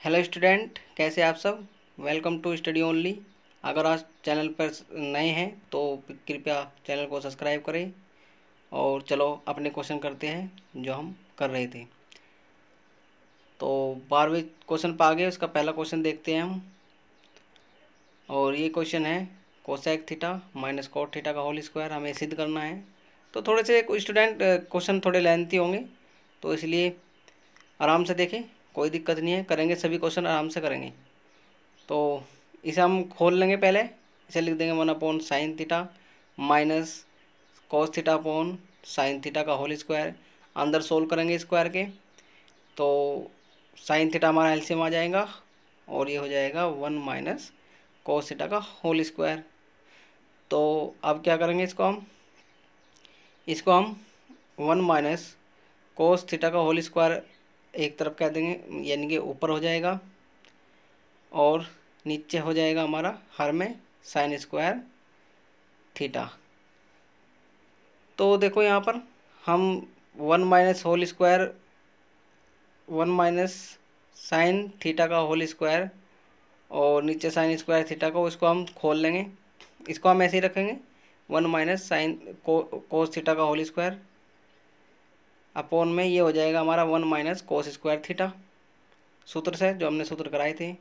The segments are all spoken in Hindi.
हेलो स्टूडेंट, कैसे आप सब? वेलकम टू स्टडी ओनली अगर आज चैनल पर नए हैं तो कृपया चैनल को सब्सक्राइब करें और चलो अपने क्वेश्चन करते हैं जो हम कर रहे थे। तो बारहवें क्वेश्चन पर आगे, उसका पहला क्वेश्चन देखते हैं हम। और ये क्वेश्चन है cosec theta minus cot theta का होल स्क्वायर हमें सिद्ध करना है। तो थोड़े से स्टूडेंट, क्वेश्चन थोड़े लेंथी होंगे तो इसलिए आराम से देखें। कोई दिक्कत नहीं है, करेंगे सभी क्वेश्चन आराम से करेंगे। तो इसे हम खोल लेंगे पहले। इसे लिख देंगे one upon sine theta minus cos theta upon sine theta का होल स्क्वायर अंदर सोल्व करेंगे स्क्वायर के। तो साइन थीटा हमारा एल्सियम आ जाएगा और ये हो जाएगा वन माइनस कॉस थीटा का होल स्क्वायर तो अब क्या करेंगे इसको हम? इसको हम वन माइनस कोस थीटा का होल स्क्वायर एक तरफ़ कह देंगे, यानी कि ऊपर हो जाएगा और नीचे हो जाएगा हमारा हर में साइन स्क्वायर थीटा तो देखो यहाँ पर हम one minus whole square one minus sine theta का होल स्क्वायर और नीचे साइन स्क्वायर थीटा का इसको हम खोल लेंगे। इसको हम ऐसे ही रखेंगे वन माइनस साइन को कोस थीटा का होल स्क्वायर अपोन में ये हो जाएगा हमारा one minus cos square theta सूत्र से जो हमने सूत्र कराए थे।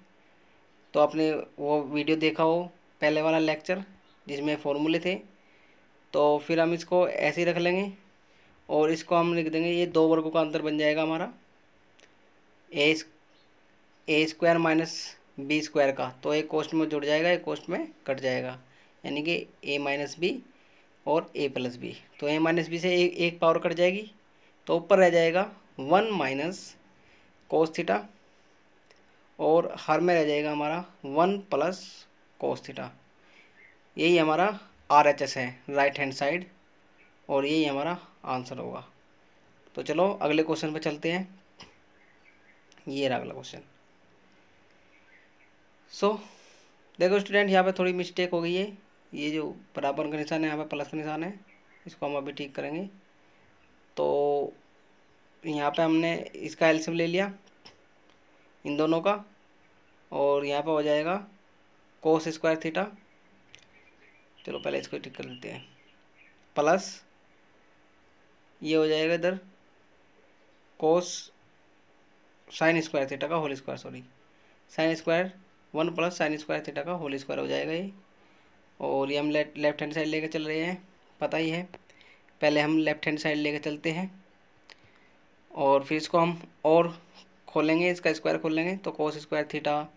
तो आपने वो वीडियो देखा हो पहले वाला लेक्चर जिसमें फॉर्मूले थे। तो फिर हम इसको ऐसे ही रख लेंगे और इसको हम लिख देंगे ये दो वर्गों का अंतर बन जाएगा हमारा। A A square minus B square का। तो एक कोस्ट में जुड़ जाएगा एक कोस्ट में कट जाएगा। यानी कि ए माइनस बी और ए प्लस बी तो ए माइनस बी से एक, एक पावर कट जाएगी। तो ऊपर रह जाएगा वन माइनस कोस थीटा और हर में रह जाएगा हमारा वन प्लस कोस थीटा। यही हमारा आर एच एस है राइट हैंड साइड और यही हमारा आंसर होगा। तो चलो अगले क्वेश्चन पर चलते हैं। ये रहा अगला क्वेश्चन सो so, देखो स्टूडेंट यहाँ पे थोड़ी मिस्टेक हो गई है। ये जो बराबर का निशान है यहाँ पे प्लस का निशान है इसको हम अभी ठीक करेंगे। तो यहाँ पे हमने इसका एल्सियम ले लिया, इन दोनों का, और यहाँ पे हो जाएगा कोस स्क्वायर थीटा चलो पहले इसको ठीक कर लेते हैं। प्लस ये हो जाएगा इधर कोस साइन स्क्वायर थीटा का whole square sorry sine square one plus sine square theta का होल स्क्वायर हो जाएगा ये। और ये हम लेफ़्ट हैंड साइड लेके चल रहे हैं, पता ही है। पहले हम लेफ़्ट हैंड साइड लेके चलते हैं। और फिर इसको हम और खोलेंगे, इसका स्क्वायर खोलेंगे तो कोस स्क्वायर थीटा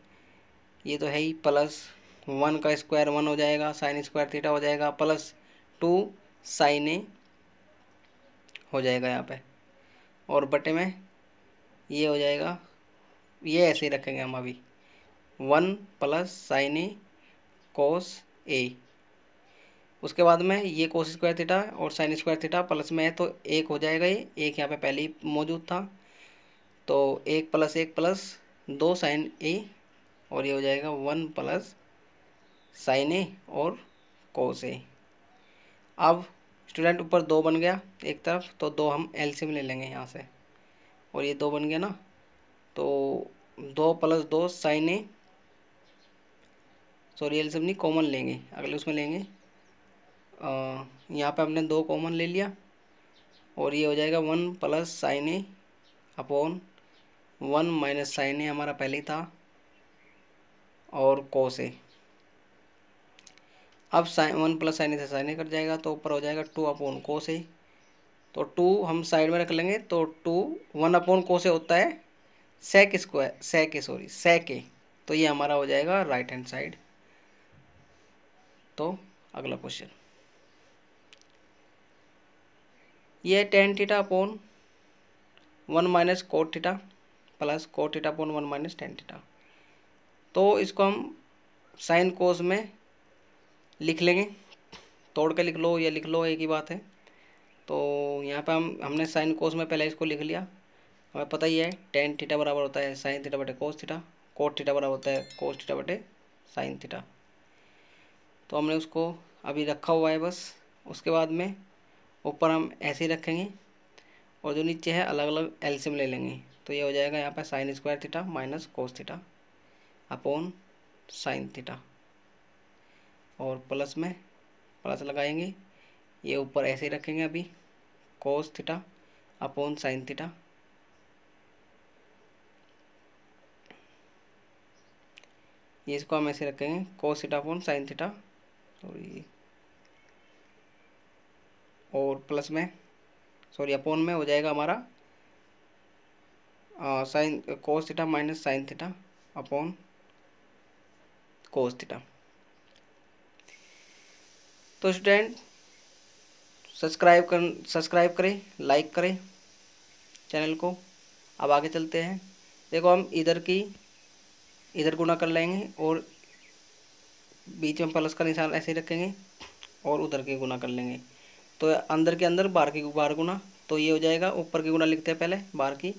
ये तो है ही प्लस वन का स्क्वायर वन हो जाएगा साइन स्क्वायर थीटा हो जाएगा प्लस टू साइन ए हो जाएगा यहाँ पे। और बटे में ये हो जाएगा, ये ऐसे ही रखेंगे हम अभी। One plus sine A cos A उसके बाद में ये कोस स्क्वायर थीटा और साइन स्क्वायर थीटा प्लस में है तो एक हो जाएगा ये। एक यहाँ पे पहले ही मौजूद था। तो एक प्लस एक प्लस दो साइन ए और ये हो जाएगा वन प्लस साइन ए और कोस ए अब स्टूडेंट ऊपर दो बन गया एक तरफ़ तो दो हम एल एलसीएम ले लेंगे यहाँ से। और ये दो बन गया ना तो दो प्लस दो साइन ए सॉरी एलसीएम नहीं कॉमन लेंगे। अगले उसमें लेंगे। यहाँ पे हमने दो कॉमन ले लिया, और ये हो जाएगा one plus sine A upon one minus sine A हमारा पहले ही था, और कोस ए अब sine one plus sine A से साइन ए कट जाएगा तो ऊपर हो जाएगा टू अपॉन कोस ए तो टू हम साइड में रख लेंगे तो two one upon cos A होता है सेक स्क्वायर सेक ए सॉरी सेक ए तो ये हमारा हो जाएगा राइट हैंड साइड तो अगला क्वेश्चन ये tan theta upon one minus cot theta plus cot theta upon one minus tan theta तो इसको हम साइन कोस में लिख लेंगे। तोड़ के लिख लो, या लिख लो, एक ही बात है। तो यहाँ पे हम, हमने साइन कोस में पहले इसको लिख लिया। हमें पता ही है टेन थीटा बराबर होता है साइन थीटा बटे कोस थीटा कोट थीटा बराबर होता है कोस थीटा बटे साइन थीटा तो हमने उसको अभी रखा हुआ है बस। उसके बाद में ऊपर हम ऐसे ही रखेंगे और जो नीचे है अलग अलग एल्सियम ले लेंगे। तो ये हो जाएगा यहाँ पर sine square theta minus cos theta upon sine theta और प्लस में प्लस लगाएँगे, ये ऊपर ऐसे ही रखेंगे अभी cos theta upon sine theta ये इसको हम ऐसे रखेंगे cos theta upon sine theta sorry और प्लस में, सॉरी, अपोन में हो जाएगा हमारा sine cos theta minus sine theta upon cos theta तो स्टूडेंट सब्सक्राइब कर सब्सक्राइब करें लाइक करें चैनल को। अब आगे चलते हैं। देखो, हम इधर की, इधर गुना कर लेंगे और बीच में प्लस का निशान ऐसे ही रखेंगे और उधर के गुना कर लेंगे। तो अंदर के अंदर बार की बार गुना तो ये हो जाएगा ऊपर की गुना लिखते हैं पहले, बार की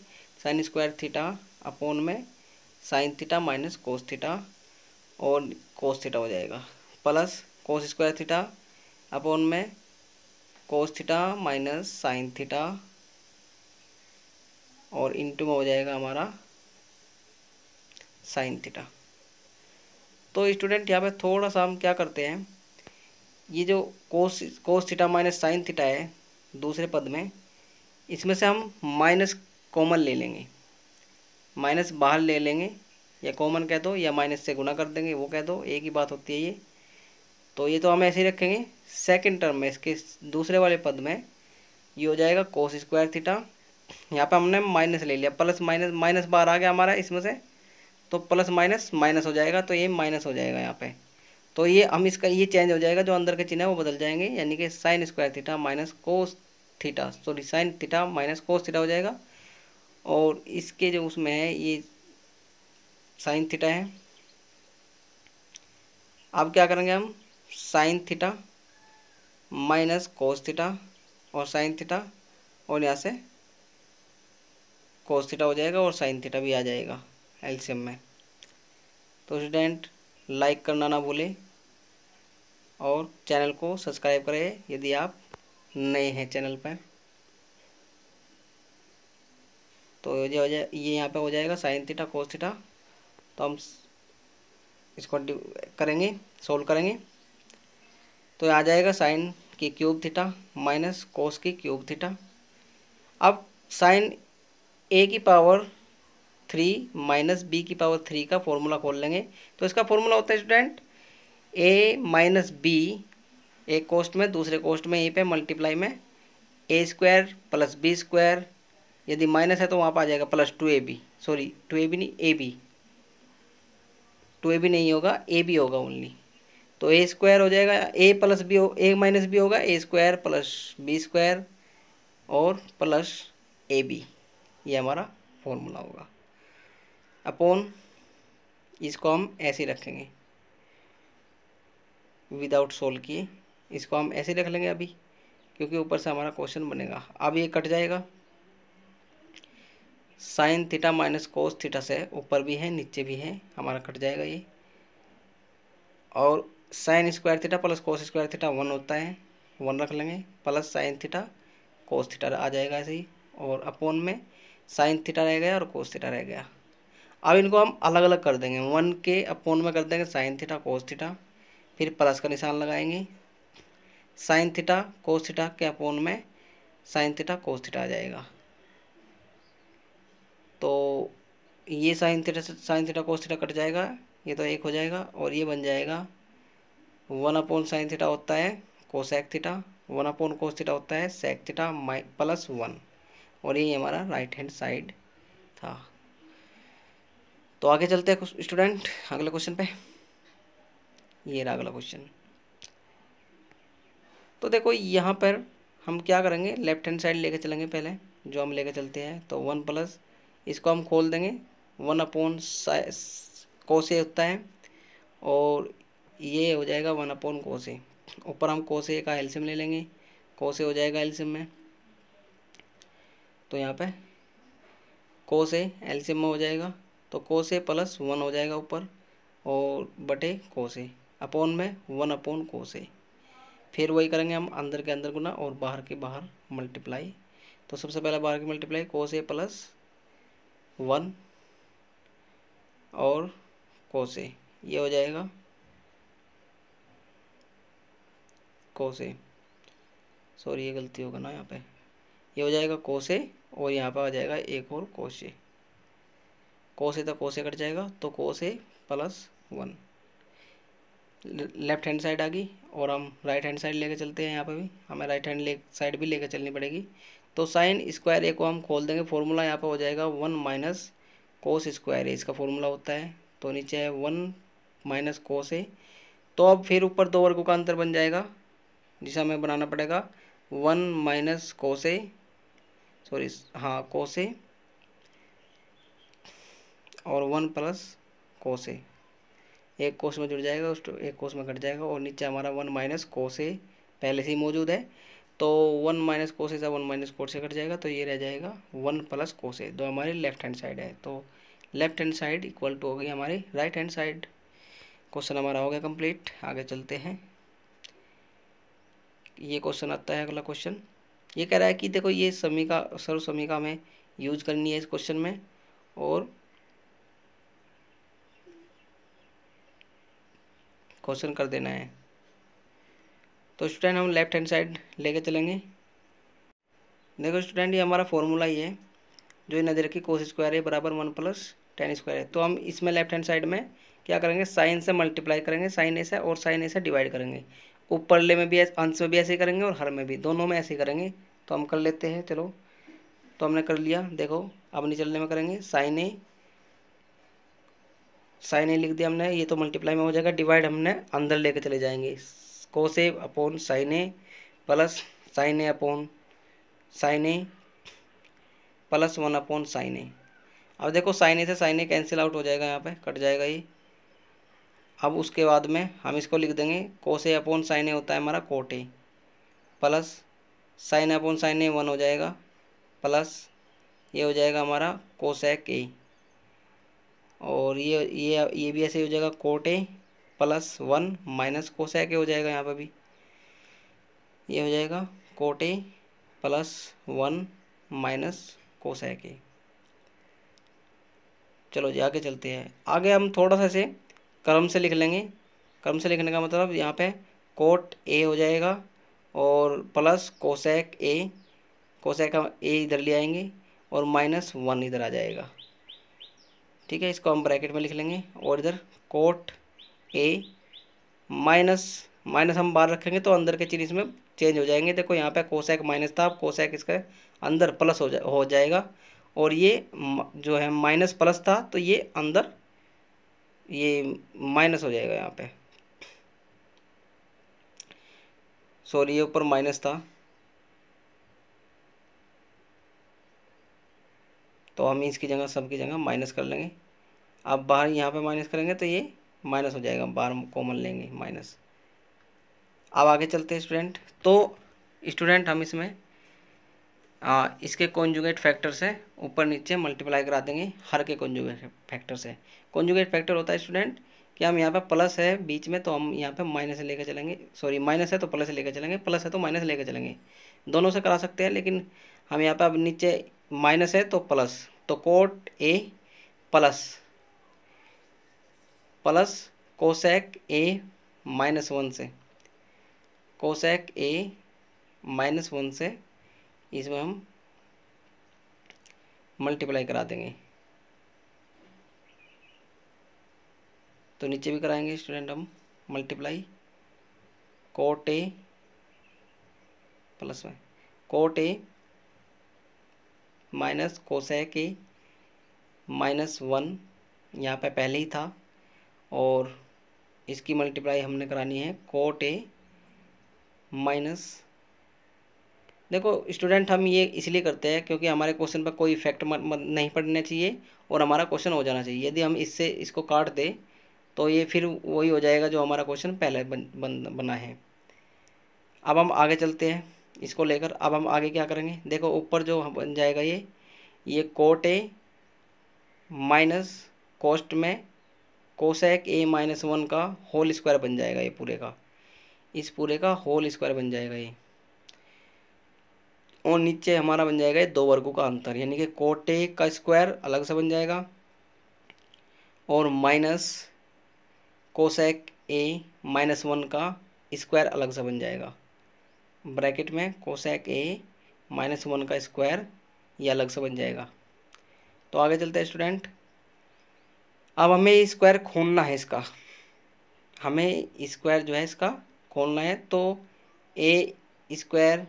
साइन स्क्वायर थीटा अपोन में sine theta minus cos theta और कोस थीटा हो जाएगा। Plus cos square theta upon में cos theta minus sine theta और इंटू में हो जाएगा हमारा साइन थीटा तो स्टूडेंट यहाँ पे थोड़ा सा हम क्या करते हैं ये जो cos cos theta minus sine theta है, दूसरे पद में, इसमें से हम माइनस कॉमन ले लेंगे। माइनस बाहर ले लेंगे, या कॉमन कह दो, या माइनस से गुना कर देंगे, वो कह दो, एक ही बात होती है ये। तो ये तो हम ऐसे ही रखेंगे सेकंड टर्म में, इसके दूसरे वाले पद में, ये हो जाएगा कोस स्क्वायर थीटा यहाँ पे हमने माइनस ले लिया प्लस माइनस माइनस बाहर आ गया हमारा इसमें से तो प्लस माइनस माइनस हो जाएगा तो ये माइनस हो जाएगा यहाँ पे। तो ये हम इसका, ये चेंज हो जाएगा, जो अंदर के चिन्ह है वो बदल जाएँगे, यानी कि sine square theta minus cos theta sorry sine theta minus cos theta हो जाएगा। और इसके जो उसमें है, ये साइन थीटा है। अब क्या करेंगे हम? Sine theta minus cos theta और साइन थीटा और यहाँ से कोस थीटा हो जाएगा और साइन थीटा भी आ जाएगा एल्शियम में। तो स्टूडेंट लाइक करना ना भूलें और चैनल को सब्सक्राइब करें यदि आप नए हैं चैनल पर। तो ये हो जाए ये यहाँ पे हो जाएगा साइन थीटा कोस थीटा तो हम इसको करेंगे सोल्व करेंगे। तो आ जाएगा साइन की क्यूब थीटा माइनस कोस की क्यूब थीटा अब साइन ए की पावर थ्री माइनस बी की पावर थ्री का फॉर्मूला खोल लेंगे। तो इसका फॉर्मूला होता है स्टूडेंट ए माइनस बी एक कोस्ट में, दूसरे कोस्ट में ए पे मल्टीप्लाई में A square plus B square यदि माइनस है तो वहाँ पर आ जाएगा plus two A B sorry two A B नहीं A B two A B नहीं होगा ए बी होगा ओनली तो ए स्क्वायर हो जाएगा A plus B A minus B होगा A square plus B square और प्लस ए बी ये हमारा फॉर्मूला होगा। अपॉन इसको हम ऐसे रखेंगे। विदाउट सोल्व किए इसको हम ऐसे रख लेंगे अभी, क्योंकि ऊपर से हमारा क्वेश्चन बनेगा। अब ये कट जाएगा। Sine theta minus cos theta से ऊपर भी है, नीचे भी है, हमारा कट जाएगा ये। और sine square theta plus cos square theta one होता है वन रख लेंगे plus sine theta cos theta आ जाएगा ऐसे ही। और अपोन में साइन थीटा रह गया और कोस थीटा रह गया। अब इनको हम अलग अलग कर देंगे। वन के अपोन में कर देंगे साइन थीटा, कोस थीटा, फिर प्लस का निशान लगाएँगे। साइन थीटा, कोस थीटा के अपोन में साइन थीटा, कोस थीटा आ जाएगा। तो ये sine theta sine theta, cos theta cut जाएगा, ये तो एक हो जाएगा और ये बन जाएगा। वन अपोन साइन थीटा होता है cosec theta, one upon cos theta होता है सेक थीटा माइ, प्लस वन। और ये हमारा राइट हैंड साइड था। तो आगे चलते हैं स्टूडेंट अगले क्वेश्चन पे। ये रहा अगला क्वेश्चन तो देखो, यहाँ पर हम क्या करेंगे? लेफ़्ट हैंड साइड लेके चलेंगे पहले, जो हम लेके चलते हैं। तो वन प्लस इसको हम खोल देंगे। वन अपॉन कोसे होता है, और ये हो जाएगा वन अपॉन कोसे ऊपर हम कोसे का एल्सियम ले लेंगे। कोसे हो जाएगा एल्सियम में। तो यहाँ पे कोसे एल्सियम में हो जाएगा। तो कोसे प्लस वन हो जाएगा ऊपर और बटे कोसे। अपोन में वन अपोन कोसे। फिर वही करेंगे हम अंदर के अंदर गुना और बाहर के बाहर मल्टीप्लाई तो सबसे पहले बाहर की मल्टीप्लाई कोसे प्लस वन और कोसे। ये हो जाएगा कोसे। सॉरी, ये गलती होगा ना यहाँ पे। ये हो जाएगा कोसे और यहाँ पे आ जाएगा एक और कोसे। कोसे तो कोसे कट जाएगा तो cos cosec plus one left hand side आ गई, और हम राइट हैंड साइड लेके चलते हैं यहाँ पे भी। हमें राइट हैंड ले साइड भी लेकर चलनी पड़ेगी। तो साइन स्क्वायर ए को हम खोल देंगे फॉर्मूला यहाँ पे हो जाएगा one minus cos square A इसका फॉर्मूला होता है तो नीचे है वन माइनस कोस ए तो अब फिर ऊपर दो वर्गों का अंतर बन जाएगा, जिसे हमें बनाना पड़ेगा। वन माइनस कोसे सॉरी हाँ कोसे और वन प्लस कोसे। एक कोस में जुड़ जाएगा, उस तो एक कोस में कट जाएगा और नीचे हमारा वन माइनस कोसे पहले से ही मौजूद है। तो वन माइनस कोसे से वन माइनस कोट से कट जाएगा तो ये रह जाएगा वन प्लस कोसे दो हमारी लेफ़्ट हैंड साइड है। तो left hand side equal to हो गई हमारी राइट हैंड साइड। क्वेश्चन हमारा हो गया कंप्लीट, आगे चलते हैं। ये क्वेश्चन आता है अगला क्वेश्चन। ये कह रहा है कि देखो ये समीका सर्व समीका में यूज़ करनी है इस क्वेश्चन में, और क्वेश्चन कर देना है। तो स्टूडेंट हम लेफ़्ट हैंड साइड लेके चलेंगे। देखो स्टूडेंट ये हमारा फॉर्मूला ही है, जो नज़र रखी कोस स्क्वायर है, बराबर वन प्लस टेन स्क्वायर है। तो हम इसमें लेफ़्ट हैंड साइड में क्या करेंगे? साइन से मल्टीप्लाई करेंगे साइन ए से और साइन ए से डिवाइड करेंगे। ऊपरले में भी अंश में भी ऐसे करेंगे और हर में भी, दोनों में ऐसे करेंगे। तो हम कर लेते हैं, चलो। तो हमने कर लिया, देखो, अब निचलने में करेंगे साइन ए साइन ए लिख दिया हमने, ये तो मल्टीप्लाई में हो जाएगा डिवाइड हमने अंदर लेके चले जाएँगे। Cos A upon sine A plus sine A upon sine A plus one upon sine A अब देखो साइन ए से साइन ए कैंसिल आउट हो जाएगा यहाँ पे, कट जाएगा ये। अब उसके बाद में हम इसको लिख देंगे कोस ए अपॉन साइन ए होता है हमारा cot A plus sine upon sine A one हो जाएगा प्लस ये हो जाएगा हमारा कोसैक ए और ये ये ये भी ऐसे हो जाएगा cot A plus one minus cosec A हो जाएगा यहाँ पर भी। ये हो जाएगा cot A plus one minus cosec A चलो जी, आगे चलते हैं। आगे हम थोड़ा सा से क्रम से लिख लेंगे। क्रम से लिखने का मतलब यहाँ पे कोट ए हो जाएगा और प्लस कोसेक ए कोसेक का ए इधर ले आएँगे और माइनस वन इधर आ जाएगा। ठीक है, इसको हम ब्रैकेट में लिख लेंगे। और इधर कोट ए माइनस माइनस हम बाहर रखेंगे तो अंदर के चीज़ इसमें चेंज हो जाएँगे। देखो, यहाँ पे कोसेक माइनस था, अब कोसेक इसका अंदर प्लस हो जा, हो जाएगा। और ये जो है माइनस प्लस था तो ये अंदर ये माइनस हो जाएगा यहाँ पे। सॉरी ये ऊपर माइनस था। तो हम इसकी जगह सब की जगह माइनस कर लेंगे। अब बाहर यहाँ पे माइनस करेंगे तो ये माइनस हो जाएगा। बाहर कॉमन लेंगे माइनस अब आगे चलते हैं स्टूडेंट तो स्टूडेंट हम इसमें आ, इसके कॉन्जुगेट फैक्टर से ऊपर नीचे मल्टीप्लाई करा देंगे। हर के कॉन्जुगेट फैक्टर से कॉन्जुगेट फैक्टर होता है स्टूडेंट कि हम यहाँ पे प्लस है बीच में तो हम यहाँ पे माइनस लेकर चलेंगे। सॉरी माइनस है तो प्लस लेकर चलेंगे। प्लस है तो माइनस लेकर चलेंगे। दोनों से करा सकते हैं लेकिन हम यहाँ पे अब नीचे माइनस है तो प्लस तो cot A plus plus cosec A minus one से, कोसेक ए माइनस वन से इसमें हम मल्टीप्लाई करा देंगे। तो नीचे भी कराएँगे स्टूडेंट हम मल्टीप्लाई कोट ए, प्लस में, cot A minus cosec A minus one यहाँ पे पहले ही था और इसकी मल्टीप्लाई हमने करानी है कोट ए माइनस। देखो स्टूडेंट हम ये इसलिए करते हैं क्योंकि हमारे क्वेश्चन पर कोई इफ़ेक्ट नहीं पड़ना चाहिए और हमारा क्वेश्चन हो जाना चाहिए। यदि हम इससे इसको काट दें तो ये फिर वही हो जाएगा जो हमारा क्वेश्चन पहले बन, बन बना है। अब हम आगे चलते हैं। इसको लेकर अब हम आगे क्या करेंगे? देखो, ऊपर जो बन जाएगा ये ये कोट ए माइनस कोस्ट में कोसेक ए माइनस वन का होल स्क्वायर बन जाएगा ये पूरे का। इस पूरे का होल स्क्वायर बन जाएगा ये। और नीचे हमारा बन जाएगा ये दो वर्गों का अंतर, यानी कि कोट का स्क्वायर अलग से बन जाएगा और minus cosec A minus one का स्क्वायर अलग से बन जाएगा। ब्रैकेट में कोसेक ए माइनस वन का स्क्वायर ये अलग से बन जाएगा। तो आगे चलते हैं स्टूडेंट अब हमें स्क्वायर खोलना है इसका। हमें स्क्वायर जो है इसका खोलना है तो ए स्क्वायर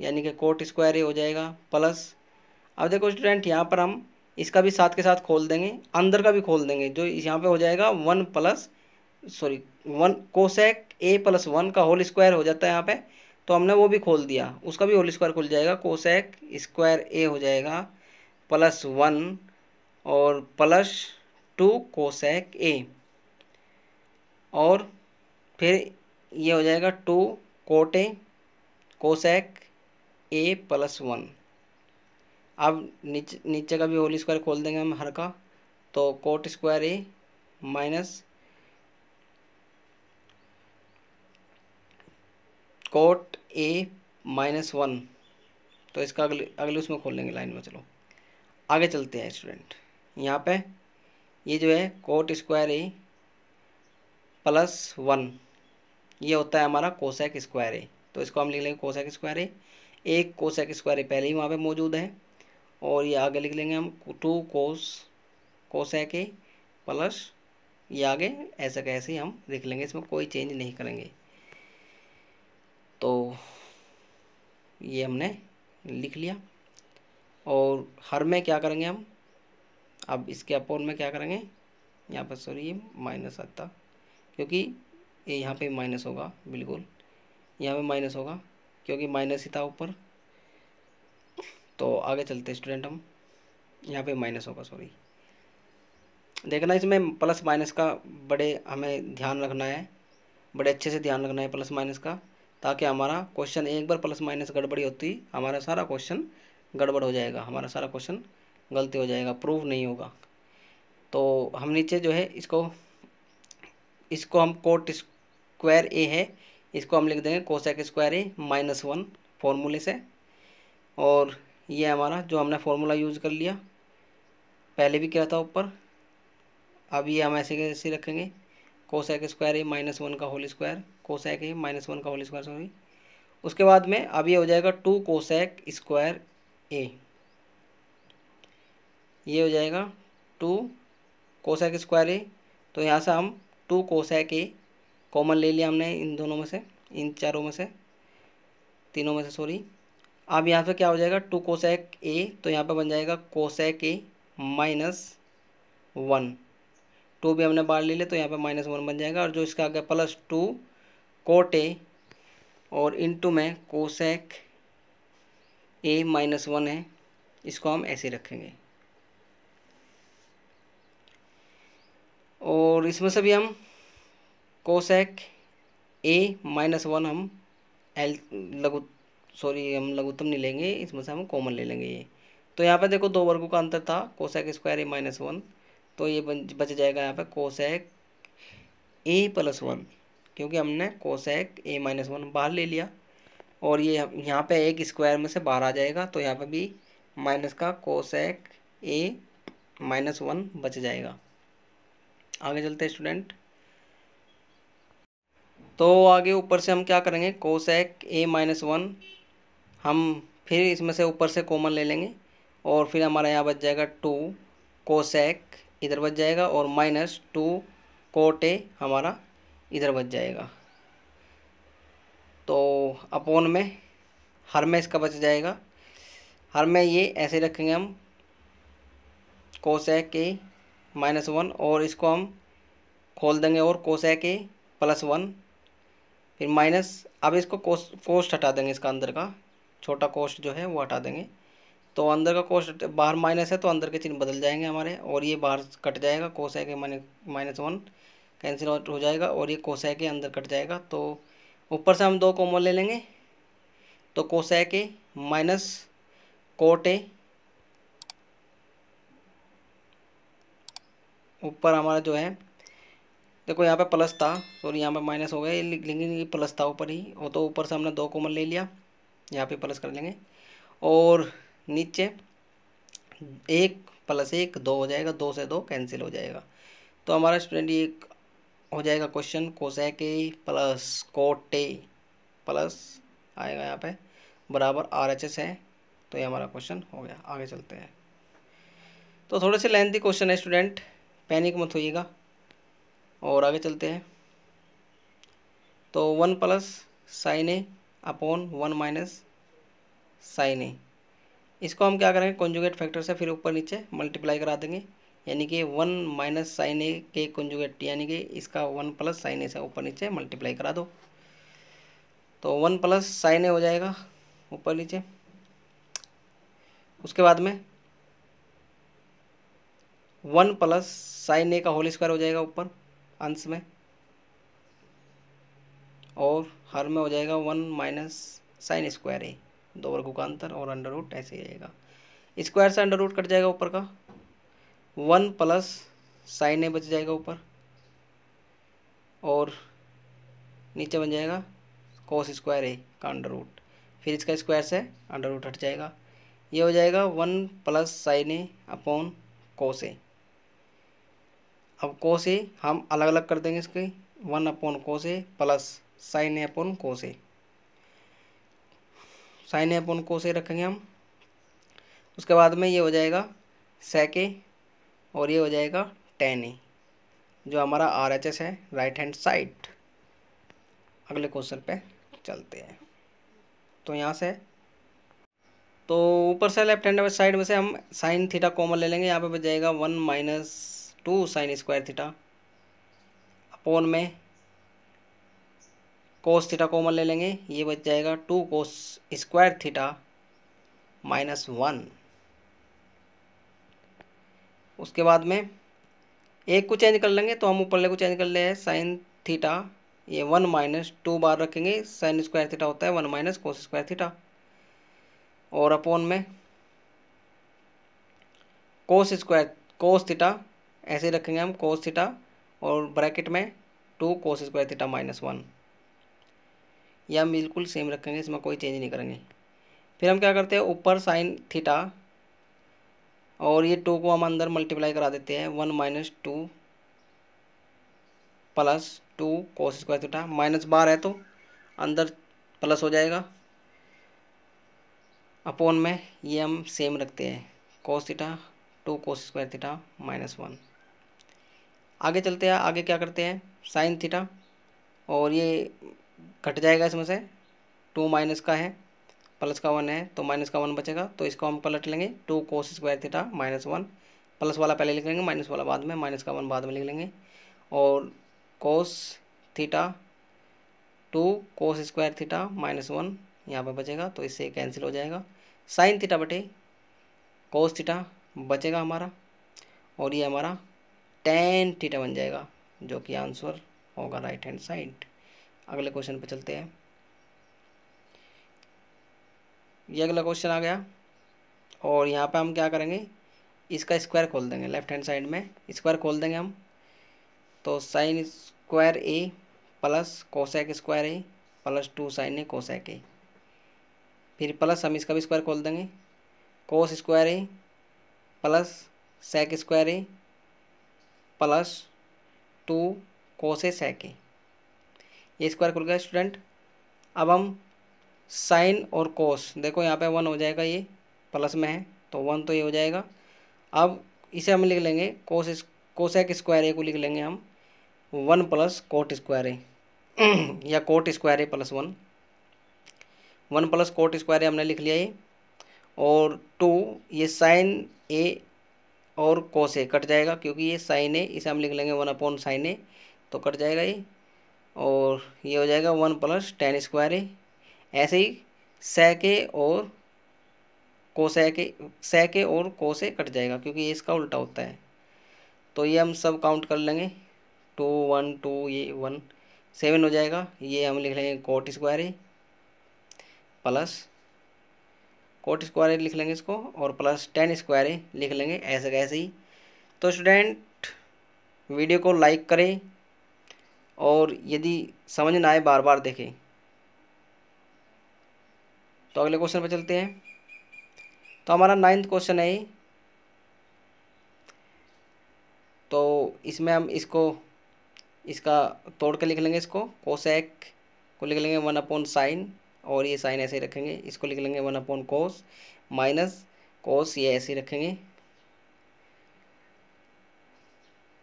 यानी कि कोट स्क्वायर ए हो जाएगा प्लस अब देखो स्टूडेंट यहाँ पर हम इसका भी साथ के साथ खोल देंगे, अंदर का भी खोल देंगे, जो यहाँ पे हो जाएगा one plus sorry one cosec A plus one का होल स्क्वायर हो जाता है यहाँ पे। तो हमने वो भी खोल दिया। उसका भी होल स्क्वायर खुल जाएगा कोसेक स्क्वायर ए हो जाएगा प्लस वन और प्लस टू कोसेक ए और फिर ये हो जाएगा टू कोटे कोसेक ए प्लस वन अब नीचे नीचे का भी होल स्क्वायर खोल देंगे हम हर का तो cot square A minus cot A minus one तो इसका अगले अगले उसमें खोल लेंगे, लाइन में चलो। आगे चलते हैं स्टूडेंट यहाँ पे ये जो है, cot square A plus one ये होता है हमारा कोसेक स्क्वायर ए तो इसको हम लिख लेंगे कोसेक स्क्वायर ए एक कोसेक स्क्वायर ए पहले ही वहाँ पे मौजूद है। और ये आगे लिख लेंगे हम two cos cosec A plus ये आगे ऐसा कैसे हम लिख लेंगे। इसमें कोई चेंज नहीं करेंगे। तो ये हमने लिख लिया। और हर में क्या करेंगे हम? अब इसके अपोन में क्या करेंगे? यहाँ पर सॉरी ये माइनस आता क्योंकि ये यहाँ पे माइनस होगा, बिल्कुल। यहाँ पे माइनस होगा, क्योंकि माइनस ही था ऊपर। तो आगे चलते स्टूडेंट हम। यहाँ पे माइनस होगा सॉरी देखना इसमें प्लस माइनस का बड़े हमें ध्यान रखना है, बड़े अच्छे से ध्यान रखना है प्लस माइनस का। ताकि हमारा क्वेश्चन एक बार प्लस माइनस गड़बड़ी होती, हमारा सारा क्वेश्चन गड़बड़ हो जाएगा, हमारा सारा क्वेश्चन गलती हो जाएगा, प्रूव नहीं होगा। तो हम नीचे जो है इसको इसको हम कोट स्क्वायर ए है, इसको हम लिख देंगे cosec square A minus one फॉर्मूले से। और ये हमारा जो हमने फार्मूला यूज़ कर लिया, पहले भी किया था ऊपर, अब ये हम ऐसे कैसे रखेंगे cosec square A minus one का whole square cosec A minus one का होल स्क्वायर सॉरी उसके बाद में अब ये हो जाएगा टू कोसेक स्क्वायर ए ये हो जाएगा टू कोसेक स्क्वायर ए तो यहाँ से हम टू कोसेक ए कॉमन ले लिया हमने इन दोनों में से, इन चारों में से, तीनों में से सॉरी अब यहाँ पे क्या हो जाएगा टू कोसेक ए तो यहाँ पे बन जाएगा cosec A minus one two भी हमने बाहर ले लिया तो यहाँ पे माइनस वन बन जाएगा, और जो इसका आगे प्लस टू कोट और इनटू में कोसेक ए माइनस वन है, इसको हम ऐसे रखेंगे। और इसमें से भी हम कोसेक ए माइनस वन हम एल लघु सॉरी हम लघुत्तम नहीं लेंगे, इसमें से हम कॉमन ले लेंगे ये। तो यहाँ पे देखो दो वर्गों का अंतर था cosec square A minus one तो ये बच जाएगा यहाँ पे कोसेक ए प्लस वन क्योंकि हमने कोसेक ए माइनस वन बाहर ले लिया। और ये यहाँ पे एक स्क्वायर में से बाहर आ जाएगा तो यहाँ पे भी माइनस का कोसेक ए माइनस वन बच जाएगा। आगे चलते हैं स्टूडेंट तो आगे ऊपर से हम क्या करेंगे? कोसेक ए माइनस वन हम फिर इसमें से ऊपर से कॉमन ले लेंगे, और फिर हमारा यहाँ बच जाएगा टू कोसेक इधर बच जाएगा, और माइनस टू कोटे हमारा इधर बच जाएगा। तो अपोन में हर में इसका बच जाएगा। हर में ये ऐसे रखेंगे हम कोसेक के माइनस वन और इसको हम खोल देंगे और कोसेक के प्लस वन फिर माइनस अब इसको कोस्ट कोस्ट हटा देंगे इसका अंदर का। छोटा कोस्ट जो है वो हटा देंगे। तो अंदर का कोस्ट बाहर माइनस है तो अंदर के चिन्ह बदल जाएँगे हमारे और ये बाहर कट जाएगा। कोस है के माइनस वन कैंसिल हो जाएगा और ये कोस के अंदर कट जाएगा। तो ऊपर से हम दो कॉमन ले लेंगे। तो कोस के माइनस कोट ए ऊपर हमारा जो है, देखो यहाँ पे प्लस था सॉरी यहाँ पे माइनस हो गया। लिख लेंगे ये प्लस था ऊपर ही। वो तो ऊपर से हमने दो कॉमन ले लिया। यहाँ पे प्लस कर लेंगे। और नीचे एक प्लस एक दो हो जाएगा। दो से दो कैंसिल हो जाएगा। तो हमारा स्टूडेंट ये हो जाएगा question cosec A plus cot A plus आएगा यहाँ पे, बराबर आर एच एस है तो ये हमारा क्वेश्चन हो गया, आगे चलते हैं। तो थोड़े से लेंथी क्वेश्चन है स्टूडेंट पैनिक मत होइएगा, और आगे चलते हैं। तो one plus sine A upon one minus sine A इसको हम क्या करेंगे कॉन्जुगेट फैक्टर से फिर ऊपर नीचे मल्टीप्लाई करा देंगे। यानी कि वन माइनस साइन ए के कॉन्जुगेट यानी कि इसका वन प्लस साइन ए से ऊपर नीचे मल्टीप्लाई करा दो। तो वन प्लस साइन ए हो जाएगा ऊपर नीचे। उसके बाद में वन प्लस साइन ए का होल स्क्वायर हो जाएगा ऊपर, अंश में। और हर में हो जाएगा one minus sine square A. दो वर्गों का अंतर और अंडर रूट ऐसे ही रहेगा स्क्वायर से अंडर रूट कट जाएगा ऊपर का। वन प्लस साइन ए बच जाएगा ऊपर और नीचे बन जाएगा कोस स्क्वायर ए का अंडर रूट फिर इसका स्क्वायर से अंडर रूट हट जाएगा। ये हो जाएगा one plus sine A upon cos A अब कोस ए हम अलग अलग कर देंगे इसके। One upon cos A plus sine A upon cos A sine A upon cos A रखेंगे हम। उसके बाद में ये हो जाएगा सेक और ये हो जाएगा टेन ए जो हमारा आर एच एस है राइट हैंड साइड अगले क्वेश्चन पे चलते हैं. तो यहाँ से तो ऊपर से लेफ़्ट हैंड साइड में से हम साइन थीटा कॉमन ले लेंगे. यहाँ पे बच जाएगा one minus two sine square theta upon में कोस थीटा कॉमन ले लेंगे. ये बच जाएगा two cos square theta minus one उसके बाद में एक को चेंज कर लेंगे तो हम ऊपर ले को चेंज कर ले साइन थीटा ये वन माइनस टू बार रखेंगे। साइन स्क्वायर थीटा होता है, one minus cos square theta और अपोन में कोस स्क्वायर कोस थीटा ऐसे रखेंगे हम कोस थीटा और ब्रैकेट में two cos square theta minus one या बिल्कुल सेम रखेंगे, इसमें कोई चेंज नहीं करेंगे। फिर हम क्या करते हैं? ऊपर साइन थीटा और ये टू को हम अंदर मल्टीप्लाई करा देते हैं one minus two plus two cos square theta minus बार है तो अंदर प्लस हो जाएगा। अपोन में ये हम सेम रखते हैं cos theta two cos square theta minus one आगे चलते हैं, आगे क्या करते हैं? साइन थीटा और ये घट जाएगा इसमें से टू माइनस का है। प्लस का वन है तो माइनस का वन बचेगा तो इसको हम पलट लेंगे, two cos square theta minus one plus वाला पहले लिख लेंगे माइनस वाला बाद में माइनस का वन बाद में लिख लेंगे। और cos theta two cos square theta minus one यहाँ पर बचेगा तो इससे कैंसिल हो जाएगा। साइन थीटा बटे कोस थीटा बचेगा हमारा, और ये हमारा टेन थीटा बन जाएगा, जो कि आंसर होगा राइट हैंड साइड अगले क्वेश्चन पर चलते हैं। ये अगला क्वेश्चन आ गया। और यहाँ पे हम क्या करेंगे? इसका स्क्वायर खोल देंगे लेफ़्ट हैंड साइड में। स्क्वायर खोल देंगे हम। तो sine square A plus cosec square A plus two sine A cosec A फिर प्लस हम इसका भी स्क्वायर खोल देंगे। Cos square A plus sec square A plus two cos sec A ये स्क्वायर खुल गया स्टूडेंट अब हम साइन और कोस। देखो यहाँ पे वन हो जाएगा ये, प्लस में है तो वन तो ये हो जाएगा। अब इसे हम लिख लेंगे, कोस कोसेक स्क्वायर ए को लिख लेंगे हम। One plus cot square A. या cot square A plus one. One plus cot square A हमने लिख लिया ये। और टू, ये साइन ए और कोस ए कट जाएगा, क्योंकि ये साइन ए, इसे हम लिख लेंगे वन अपॉन साइन ए तो कट जाएगा ये। और ये हो जाएगा one plus tan square A. ऐसे ही सैके और कोसैके सैके और को से कट जाएगा, क्योंकि ये इसका उल्टा होता है। तो ये हम सब काउंट कर लेंगे। टू, वन, टू, ये, वन, सेवन हो जाएगा। ये हम लिख लेंगे cot square A plus cot square A लिख लेंगे इसको, और प्लस टेन स्क्वायर ए लिख लेंगे ऐसे कैसे ही। तो स्टूडेंट वीडियो को लाइक करें, और यदि समझ ना आए बार बार देखें। तो अगले क्वेश्चन पर चलते हैं। तो हमारा नाइन्थ क्वेश्चन है तो इसमें हम इसको, इसका तोड़ के लिख लेंगे इसको। कोसेक को लिख लेंगे वन अपॉन साइन और ये साइन ऐसे ही रखेंगे। इसको लिख लेंगे one upon cos minus cos ये ऐसे ही रखेंगे।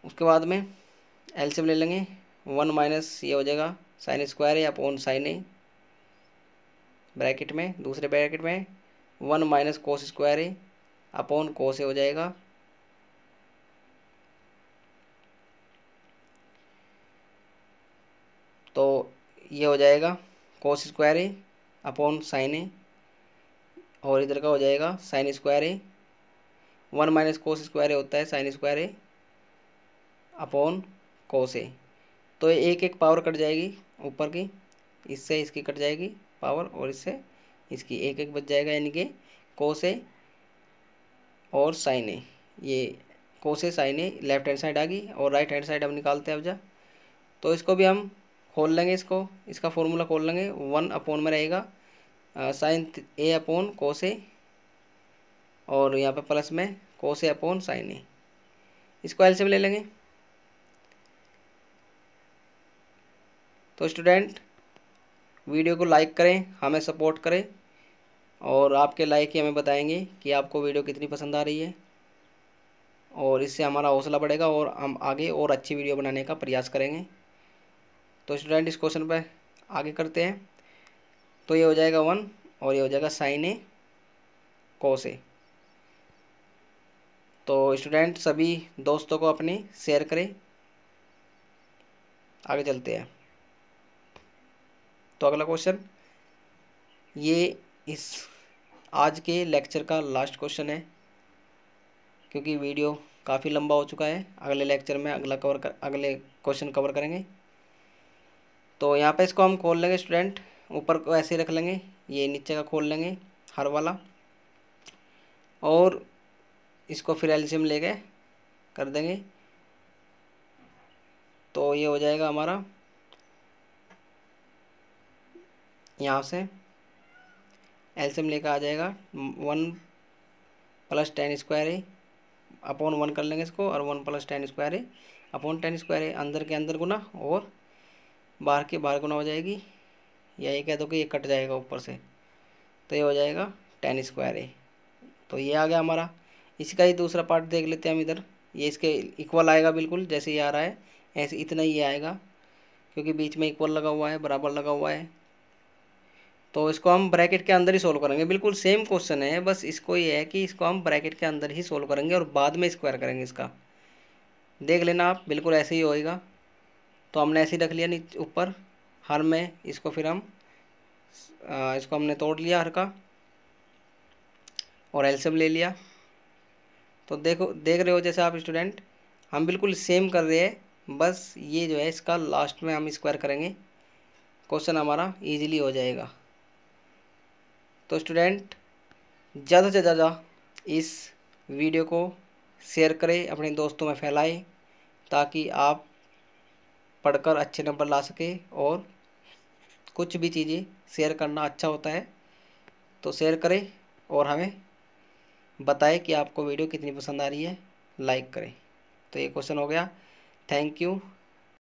उसके बाद में एलसीएम ले लेंगे। वन माइनस ये हो जाएगा। Sine square A upon sine A bracket में, दूसरे ब्रैकेट में, one minus cos square A upon cos A हो जाएगा। तो ये हो जाएगा cos square A upon sine A और इधर का हो जाएगा sine square A one minus cos square A होता है sine square A upon cos A तो एक एक पावर कट जाएगी ऊपर की, इससे इसकी कट जाएगी। पावर और इससे इसकी एक एक बच जाएगा, यानी कि कोस ए और साइन ए ये cos A sine A left hand side आ गई और राइट हैंड साइड हम निकालते हैं अब जा। तो इसको भी हम खोल लेंगे इसको, इसका फॉर्मूला खोल लेंगे। वन अपोन में रहेगा साइन ए अपोन कोस ए और यहाँ पे प्लस में कोस ए अपोन साइन ए इसको एल से ले लेंगे। तो स्टूडेंट वीडियो को लाइक करें, हमें सपोर्ट करें और आपके लाइक ही हमें बताएँगे कि आपको वीडियो कितनी पसंद आ रही है और इससे हमारा हौसला बढ़ेगा और हम आगे और अच्छी वीडियो बनाने का प्रयास करेंगे। तो स्टूडेंट, इस क्वेश्चन पर आगे करते हैं। तो ये हो जाएगा वन और ये हो जाएगा साइन ए, कोस ए। तो स्टूडेंट, सभी दोस्तों को अपने शेयर करें। आगे चलते हैं। तो अगला क्वेश्चन ये इस आज के लेक्चर का लास्ट क्वेश्चन है, क्योंकि वीडियो काफ़ी लंबा हो चुका है। अगले लेक्चर में अगला कवर कर, अगले क्वेश्चन कवर करेंगे। तो यहाँ पे इसको हम खोल लेंगे स्टूडेंट ऊपर को ऐसे रख लेंगे, ये नीचे का खोल लेंगे, हर वाला। और इसको फिर एल्शियम ले कर देंगे। तो ये हो जाएगा हमारा यहाँ से एल्सियम लेकर आ जाएगा। One plus tan square A upon one कर लेंगे इसको और one plus tan square A upon tan square A अंदर के अंदर गुना और बाहर के बाहर गुना हो जाएगी। या ये कह दो कि ये कट जाएगा ऊपर से तो ये हो जाएगा टेन स्क्वायर है तो ये आ गया हमारा। इसका ही दूसरा पार्ट देख लेते हैं हम इधर। ये इसके इक्वल आएगा बिल्कुल, जैसे ये आ रहा है, ऐसे इतना ही आएगा, क्योंकि बीच में इक्वल लगा हुआ है, बराबर लगा हुआ है। तो इसको हम ब्रैकेट के अंदर ही सोल्व करेंगे। बिल्कुल सेम क्वेश्चन है, बस इसको ये है कि इसको हम ब्रैकेट के अंदर ही सोल्व करेंगे और बाद में स्क्वायर करेंगे इसका। देख लेना आप, बिल्कुल ऐसे ही होएगा। तो हमने ऐसे ही रख लिया नीचे, ऊपर, हर में। इसको फिर हम इसको हमने तोड़ लिया हर का। और एल्सियम ले लिया। तो देखो, देख रहे हो जैसे आप स्टूडेंट हम बिल्कुल सेम कर रहे हैं। बस ये जो है, इसका लास्ट में हम स्क्वायर करेंगे। क्वेश्चन हमारा इजीली हो जाएगा। तो स्टूडेंट ज़्यादा से ज़्यादा इस वीडियो को शेयर करें, अपने दोस्तों में फैलाएँ, ताकि आप पढ़कर अच्छे नंबर ला सके और कुछ भी चीज़ें शेयर करना अच्छा होता है। तो शेयर करें और हमें बताएँ कि आपको वीडियो कितनी पसंद आ रही है। लाइक करें। तो ये क्वेश्चन हो गया। Thank you